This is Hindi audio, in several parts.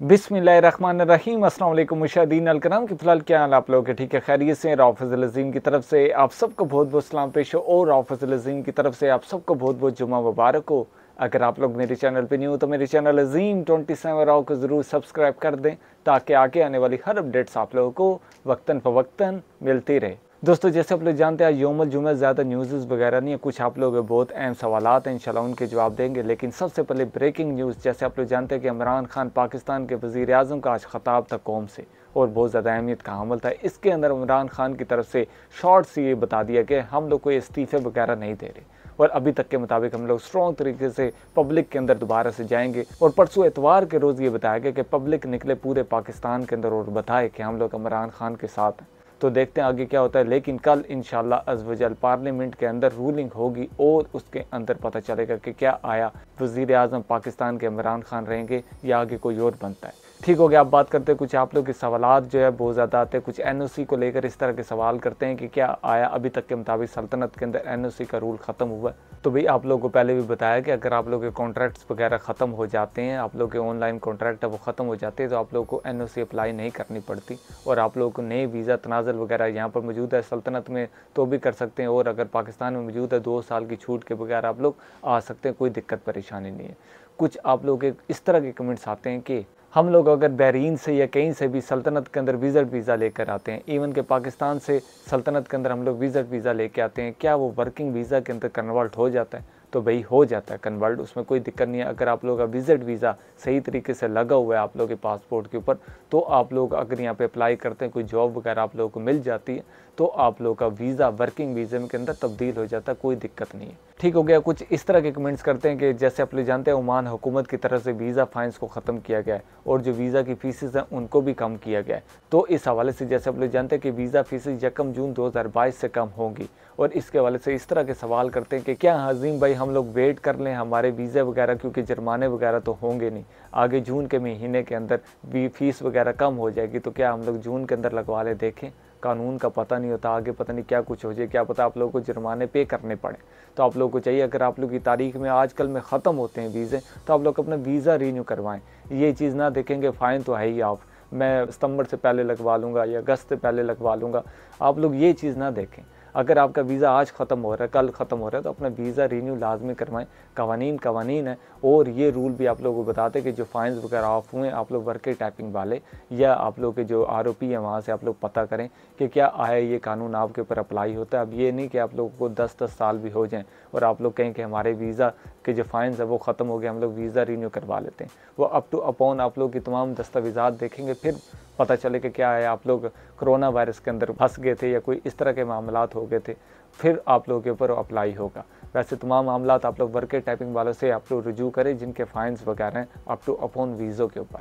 बिसमीम अल्लाम मुशादीन अलकराम की फ़िलहाल क्या हाल आप लोगों के? ठीक है, खैरियत से राफजल अजीम की तरफ़ से आप सबको बहुत बहुत सलाम पेश हो। और राफजल अजीम की तरफ़ से आप सबको बहुत बहुत जुमा मुबारक हो। अगर आप लोग मेरे चैनल पे न्यू हो तो मेरे channel Azeem twenty seven Rao को ज़रूर सब्सक्राइब कर दें, ताकि आगे आने वाली हर अपडेट्स आप लोगों को वक्ता फ़वक्ता मिलती रहे। दोस्तों, जैसे आप लोग जानते हैं योमल जुमे ज़्यादा न्यूज़ वगैरह नहीं है। कुछ आप लोग बहुत अहम सवाल हैं, इंशाल्लाह उनके जवाब देंगे। लेकिन सबसे पहले ब्रेकिंग न्यूज़ जैसे आप लोग जानते हैं कि इमरान खान पाकिस्तान के वज़ी अजम का आज ख़ताब था कौम से, और बहुत ज़्यादा अहमियत का हमल था। इसके अंदर इमरान खान की तरफ़ से शॉर्ट से ये बता दिया कि हम लोग कोई इस्तीफ़े वगैरह नहीं दे रहे। और अभी तक के मुताबिक हम लोग स्ट्रॉन्ग तरीके से पब्लिक के अंदर दोबारा से जाएँगे। और परसों एतवार के रोज़ ये बताया गया कि पब्लिक निकले पूरे पाकिस्तान के अंदर और बताए कि हम लोग इमरान खान के साथ हैं। तो देखते हैं आगे क्या होता है। लेकिन कल इन अजवजल पार्लियामेंट के अंदर रूलिंग होगी और उसके अंदर पता चलेगा कि क्या आया। वज़ीर अजम पाकिस्तान के इमरान खान रहेंगे या आगे कोई और बनता है। ठीक हो गया, आप बात करते हैं, कुछ आप लोग के सवाल जो है बहुत ज़्यादा आते हैं। कुछ एनओसी को लेकर इस तरह के सवाल करते हैं कि क्या आया अभी तक के मुताबिक सल्तनत के अंदर एनओसी का रूल ख़त्म हुआ है? तो भाई, आप लोगों को पहले भी बताया कि अगर आप लोग के कॉन्ट्रैक्ट्स वगैरह ख़त्म हो जाते हैं, आप लोग के ऑनलाइन कॉन्ट्रैक्ट है वो ख़त्म हो जाते हैं तो आप लोगों को एनओसी अप्लाई नहीं करनी पड़ती। और आप लोगों को नए वीज़ा तनाजल वगैरह यहाँ पर मौजूद है सल्तनत में तो भी कर सकते हैं। और अगर पाकिस्तान में मौजूद है, दो साल की छूट के बगैर आप लोग आ सकते हैं, कोई दिक्कत परेशानी नहीं है। कुछ आप लोग के इस तरह के कमेंट्स आते हैं कि हम लोग अगर बहरीन से या कहीं से भी सल्तनत के अंदर विज़ट वीज़ा लेकर आते हैं इवन के पाकिस्तान से सल्तनत के अंदर हम लोग विज़ट वीज़ा लेके आते हैं, क्या वो वर्किंग वीज़ा के अंदर कन्वर्ट हो जाता है? तो भाई हो जाता है कन्वर्ट उसमें कोई दिक्कत नहीं है। अगर आप लोग का विज़िट वीज़ा सही तरीके से लगा हुआ है आप लोग के पासपोर्ट के ऊपर तो आप लोग अगर यहाँ पे अप्लाई करते हैं, कोई जॉब वगैरह आप लोगों को मिल जाती है तो आप लोग का वीज़ा वर्किंग वीज़े के अंदर तब्दील हो जाता है, कोई दिक्कत नहीं है। ठीक हो गया। कुछ इस तरह के कमेंट्स करते हैं कि जैसे आप लोग जानते हैं, ओमान हुकूमत की तरफ़ से वीज़ा फाइन्स को ख़त्म किया गया है और जो वीज़ा की फ़ीसेज हैं, उनको भी कम किया गया है। तो इस हवाले से जैसे आप लोग जानते हैं कि वीज़ा फ़ीसेज यकम जून दो हज़ार बाईस से कम होंगी और इसके हवाले से इस तरह के सवाल करते हैं कि क्या हजीम भाई हम लोग वेट कर लें हमारे वीज़े वगैरह, क्योंकि जुर्माने वगैरह तो होंगे नहीं। आगे जून के महीने के अंदर भी फ़ीस वगैरह कम हो जाएगी तो क्या हम लोग जून के अंदर लगवा लें? देखें, कानून का पता नहीं होता, आगे पता नहीं क्या कुछ हो जाए, क्या पता आप लोगों को जुर्माने पे करने पड़े। तो आप लोगों को चाहिए, अगर आप लोग की तारीख में आजकल में ख़त्म होते हैं वीज़े तो आप लोग अपना वीज़ा रीन्यू करवाएँ। ये चीज़ ना देखेंगे फ़ाइन तो है ही आप। मैं सितंबर से पहले लगवा लूँगा या अगस्त से पहले लगवा लूँगा। आप लोग ये चीज़ ना देखें। अगर आपका वीज़ा आज ख़त्म हो रहा है, कल ख़त्म हो रहा है तो अपना वीज़ा रीन्यू लाजमी करवाएँ। कवानीन कवानीन है। और ये रूल भी आप लोगों को बताते कि जो फाइन्स वगैरह ऑफ़ हुए आप लोग वर्क टाइपिंग वाले या आप लोग के जो आर है, वहाँ से आप लोग पता करें कि क्या आया ये कानून आपके ऊपर अप्लाई होता है। अब ये नहीं कि आप लोगों को दस दस साल भी हो जाएँ और आप लोग कहें कि हमारे वीज़ा के जो फ़ाइन्स है, वो ख़त्म हो गए, हम लोग वीज़ा रीन्यू करवा लेते हैं। वो अप टू अपॉन आप लोग की तमाम दस्तावेज़ात देखेंगे, फिर पता चले कि क्या है, आप लोग कोरोना वायरस के अंदर फंस गए थे या कोई इस तरह के मामला हो गए थे, फिर आप लोगों के ऊपर अप्लाई होगा। वैसे तमाम मामला आप लोग वर्क टाइपिंग वालों से आप लोग रुजू करें, जिनके फ़ाइन्स वगैरह हैं अप टू अपॉन वीज़ों के ऊपर।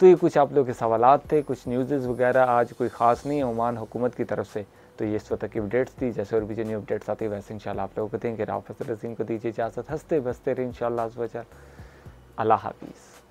तो ये कुछ आप लोग के सवाल थे, कुछ न्यूज़ वगैरह, आज कोई ख़ास नहीं है ओमान हुकूमत की तरफ़ से। तो ये इस वक्त की अपडेट्स थी जैसे और भी जो न्यू अपडेट्स आती है, वैसे इंशाल्लाह आप लोगों को देंगे। राफत रजीम को दीजिए इजाज़त, हँसते बसते रहे इन शाला अल्लाह हाफिज़।